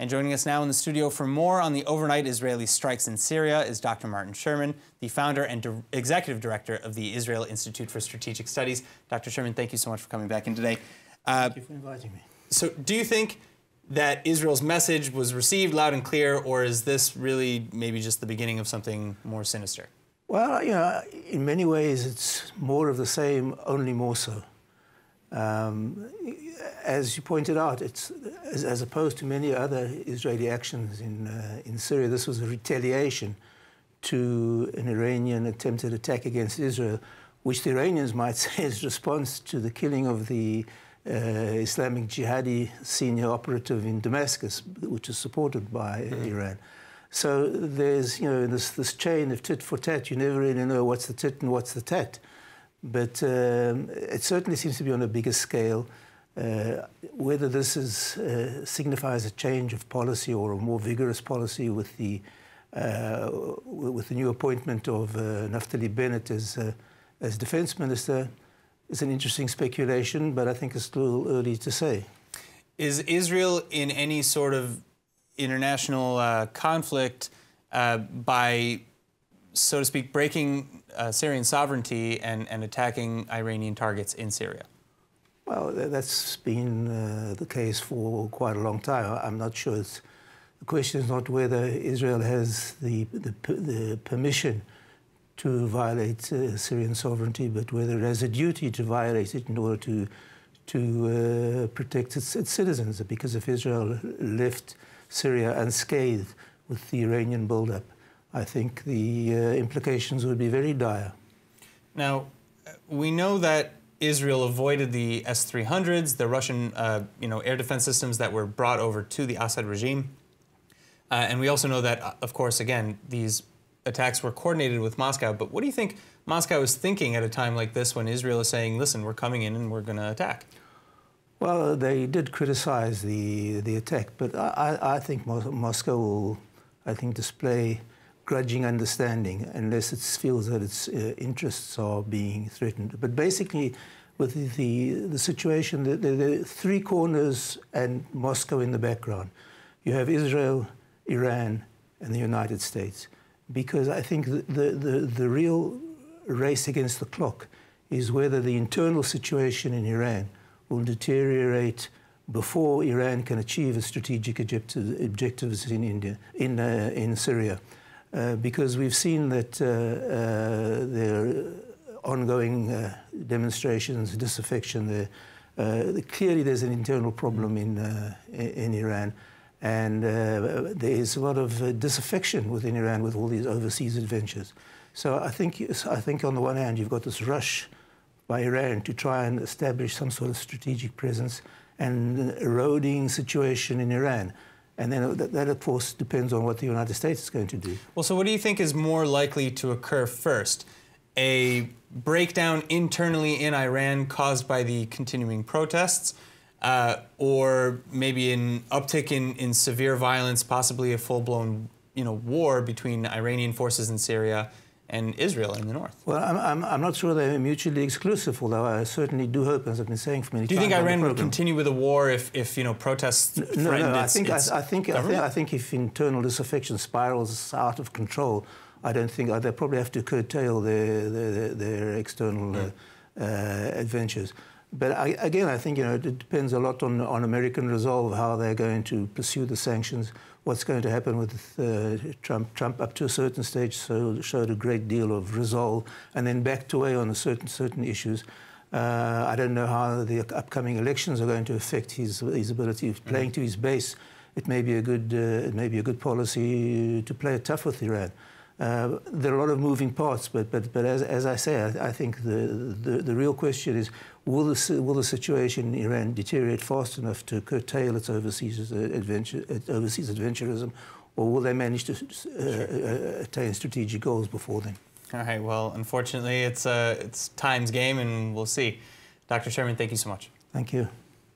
And joining us now in the studio for more on the overnight Israeli strikes in Syria is Dr. Martin Sherman, the founder and di executive director of the Israel Institute for Strategic Studies. Dr. Sherman, thank you so much for coming back in today. Uh, thank you for inviting me. So, do you think that Israel's message was received loud and clear, or is this really maybe just the beginning of something more sinister? Well, you know, in many ways, it's more of the same, only more so. Um, as you pointed out, it's as, as, opposed to many other Israeli actions in uh, in Syria. This was a retaliation to an Iranian attempted attack against Israel, which the Iranians might say is response to the killing of the uh, Islamic Jihadi senior operative in Damascus, which is supported by mm. Iran. So there's you know this this chain of tit for tat. You never really know what's the tit and what's the tat. But um, it certainly seems to be on a bigger scale. Uh, whether this is, uh, signifies a change of policy or a more vigorous policy with the, uh, with the new appointment of uh, Naftali Bennett as, uh, as defense minister is an interesting speculation, but I think it's still early to say. Is Israel in any sort of international uh, conflict by so to speak, breaking uh, Syrian sovereignty and, and attacking Iranian targets in Syria? Well, that's been uh, the case for quite a long time. I'm not sure. It's, the question is not whether Israel has the, the, the permission to violate uh, Syrian sovereignty, but whether it has a duty to violate it in order to, to uh, protect its, its citizens. Because if Israel left Syria unscathed with the Iranian buildup, I think the uh, implications would be very dire. Now, we know that Israel avoided the S-300s, the Russian uh, you know, air defense systems that were brought over to the Assad regime. Uh, and we also know that, uh, of course, again, these attacks were coordinated with Moscow. But what do you think Moscow is thinking at a time like this when Israel is saying, listen, we're coming in and we're going to attack? Well, they did criticize the, the attack, but I, I think Moscow will, I think, display grudging understanding unless it feels that its uh, interests are being threatened. But basically, with the, the, situation, the, the, three corners and Moscow in the background. You have Israel, Iran, and the United States. Because I think the, the, the, the real race against the clock is whether the internal situation in Iran will deteriorate before Iran can achieve its strategic objectives in India, in, uh, in Syria. Uh, because we've seen that uh, uh, there are ongoing uh, demonstrations, disaffection. There, clearly, there's an internal problem in in Iran, and there is a lot of disaffection within Iran with all these overseas adventures. So I think I think on the one hand, you've got this rush by Iran to try and establish some sort of strategic presence and eroding situation in Iran. And then that, that, of course, depends on what the United States is going to do. Well, so what do you think is more likely to occur first? A breakdown internally in Iran caused by the continuing protests, uh, or maybe an uptick in, in severe violence, possibly a full-blown you know, war between Iranian forces in Syria and Israel in the north. Well, I'm, I'm, I'm, not sure they're mutually exclusive, although I certainly do hope, as I've been saying for many times. Do you think Iran would continue with a war if, if you know, protests no, no, no, I think, I, I, think, I, think, I think if internal disaffection spirals out of control, I don't think they probably have to curtail their, their, their external uh, uh, adventures. But I, again, I think you know it depends a lot on, on American resolve how they're going to pursue the sanctions what's going to happen with uh, Trump. Trump, up to a certain stage, so, showed a great deal of resolve and then backed away on a certain certain issues. Uh, I don't know how the upcoming elections are going to affect his his ability of playing mm -hmm. to his base. It may be a good uh, it may be a good policy to play it tough with Iran. Uh, there are a lot of moving parts, but, but, but as, as I say, I, I think the, the, the, real question is will the, will the situation in Iran deteriorate fast enough to curtail its overseas, adventure, overseas adventurism, or will they manage to uh, uh, attain strategic goals before then? All right, well, unfortunately, it's, uh, it's time's game, and we'll see. Dr. Sherman, thank you so much. Thank you.